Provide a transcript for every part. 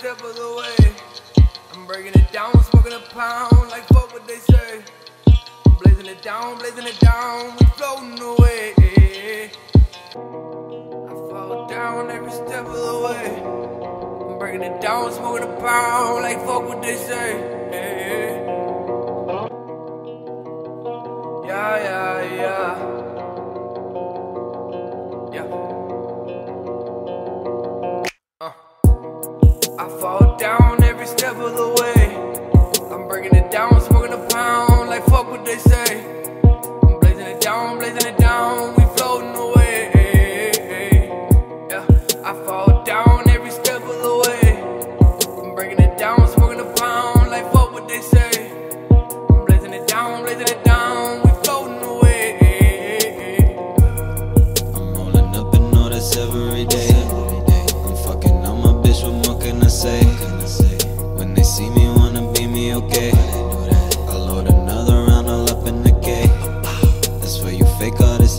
step of the way. I'm breaking it down, smoking a pound, like fuck what they say. I'm blazing it down, blazing it down, we floating away. I fall down every step of the way. I'm breaking it down, smoking a pound, like fuck what they say. Yeah, yeah. Fall down every step of the way. I'm breaking it down, smoking a pound, like fuck what they say. I'm blazing it down, blazing it down, we floating away. Yeah, I fall down every step of the way. I'm breaking it down,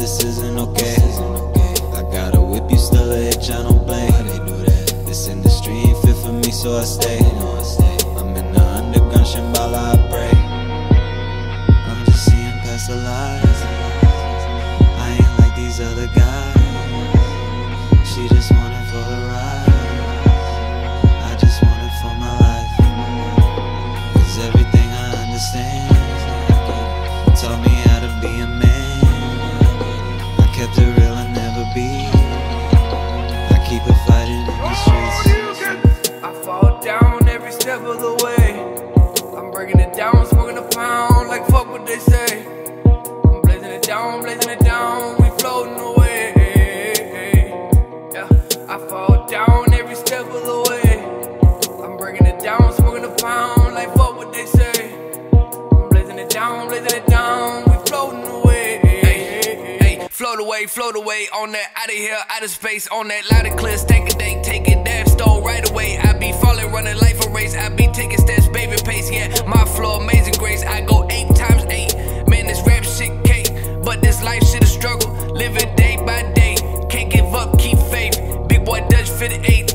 this isn't okay. I got a whip, you still a hitch, I don't blame. This industry ain't fit for me, so I stay. away, float away on that out of here, out of space on that ladder and clear. Stack a dank, take it that stole right away. I be falling, running life a race. I be taking steps, baby pace. Yeah, my flow, amazing grace. I go eight times eight. Man, this rap shit cake, but this life shit a struggle. Living day by day, can't give up, keep faith. Big boy Dutch for the eight.